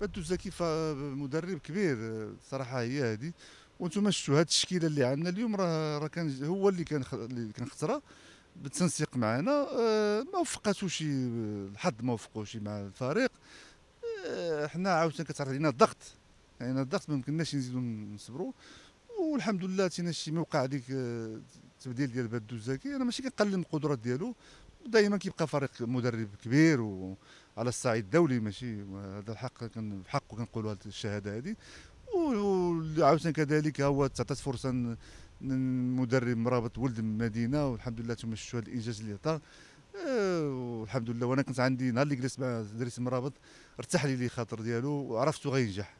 بدو زكي مدرب كبير صراحة هي هذه وأنتم شفتوا هذه التشكيلة اللي عندنا اليوم راه راه كان هو اللي كان اللي كان خسرها بالتنسيق معنا. آه، ما وفقاتوش الحظ ما وفقوش مع الفريق. آه، حنا عاوتاني كتعرف علينا الضغط. يعني الضغط ما يمكنناش نزيدو نصبروا والحمد لله تينا شي موقع هذيك التبديل ديال بدو الزكي أنا ماشي كنقلل من القدرات ديالو. دائما كيبقى فريق مدرب كبير وعلى الصعيد الدولي ماشي؟ هذا الحق كان بحقه كنقولوا الشهادة هذه وعاوتاني كذلك هو تعطات فرصة مدرب مرابط ولد المدينة والحمد لله تم شفتوا هذا الإنجاز اللي عطاه. أه والحمد لله. وأنا كنت عندي نهار اللي جلست مع دريس مرابط ارتاح لي لي خاطر ديالو وعرفتو غينجح.